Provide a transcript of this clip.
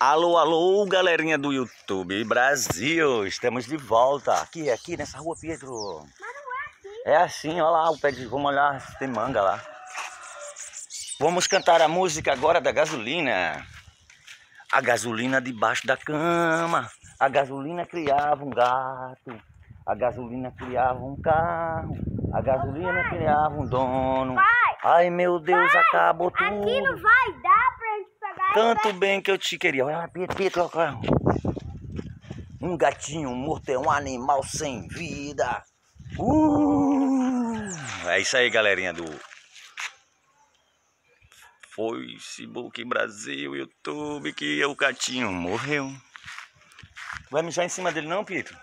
Alô, alô, galerinha do YouTube Brasil, estamos de volta. Aqui, aqui nessa rua, Pedro. Mas não é assim. É assim, olha lá o pé de. Vamos olhar se tem manga lá. Vamos cantar a música agora da gasolina. A gasolina debaixo da cama. A gasolina criava um gato. A gasolina criava um carro. A gasolina criava um dono. Ai meu Deus, acabou tudo. aqui não vai dar Tanto bem que eu te queria. Olha. Um gatinho morto é um animal sem vida. Uh! É isso aí, galerinha do Facebook Brasil, YouTube, que o gatinho morreu. Vai mijar em cima dele não, Pedro?